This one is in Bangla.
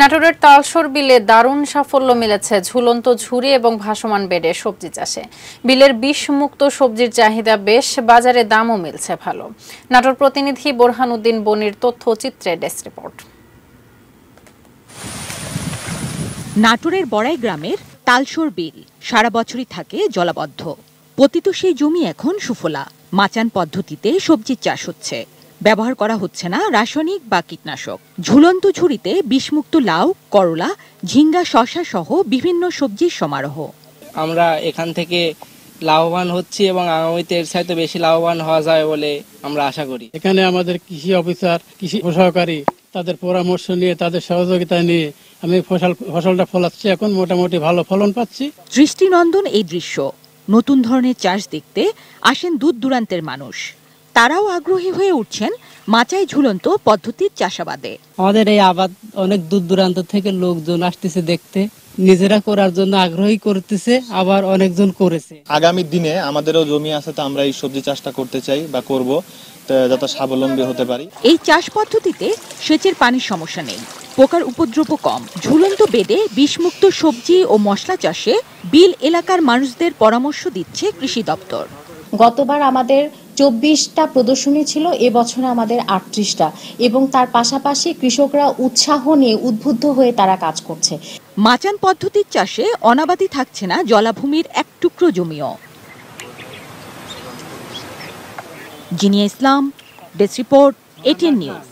নাটোরের তালসর বিলে দারুণ সাফল্য মিলেছে ঝুলন্ত ঝুড়ি এবং ভাসমান বেডে সবজি চাষে। বিলের বিষমুক্ত সবজির চাহিদা বেশ, বাজারে দামও মিলছে ভালো। নাটোর প্রতিনিধি বোরহানুদ্দিন বনির তথ্যচিত্রে ডেস্ক রিপোর্ট। নাটোরের বড়াই গ্রামের তালসর বিল সারা বছরই থাকে জলাবদ্ধ। পতিত সেই জমি এখন সুফলা। মাচান পদ্ধতিতে সবজির চাষ হচ্ছে। ব্যবহার করা হচ্ছে না রাসায়নিক বা কীটনাশক। ঝুলন্ত ঝুড়িতে বিষমুক্ত লাউ করলা ঝিঙ্গা শশা সহ বিভিন্ন সবজির সমারোহ। আমরা এখান থেকে লাভবান হচ্ছি এবং আগামীতে এর চাইতে বেশি লাভবান হওয়া যায় বলে আমরা আশা করি। এখানে আমাদের কৃষি অফিসার কৃষি সহকারী তাদের পরামর্শ নিয়ে তাদের সহযোগিতা নিয়ে আমি ফসল ফসলটা ফলাচ্ছি। এখন মোটামুটি ভালো ফলন পাচ্ছি। দৃষ্টিনন্দন এই দৃশ্য। নতুন ধরনের চাষ দেখতে আসেন দূর দূরান্তের মানুষ। তারাও আগ্রহী হয়ে উঠছেন মাচায় ঝুলন্ত পদ্ধতির চাষাবাদে। আমাদের এই আবাদ অনেক দূর দূরান্ত থেকে লোকজন আসতেছে দেখতে। নিজেরা করার জন্য আগ্রহী করতেছে আবার অনেকজন করেছে। আগামী দিনে আমাদেরও জমি আছে তো আমরা এই সবজি চাষটা করতে চাই বা করব যাতে স্বাবলম্বী হতে পারি। এই চাষ পদ্ধতিতে সেচের পানির সমস্যা নেই পোকার উপদ্রব কম। ঝুলন্ত বেডে বিষমুক্ত সবজি ও মশলা চাষে বিল এলাকার মানুষদের পরামর্শ দিচ্ছে কৃষি দপ্তর। গতবার আমাদের চব্বিশটা প্রদর্শনী ছিল, এবছরে আমাদের আটত্রিশটা। এবং তার পাশাপাশি কৃষকরা উৎসাহ নিয়ে উদ্বুদ্ধ হয়ে তারা কাজ করছে। মাচান পদ্ধতির চাষে অনাবাদি থাকছে না জলাভূমির এক টুকরো জমিও। Zinia Islam, desk report, ATN news.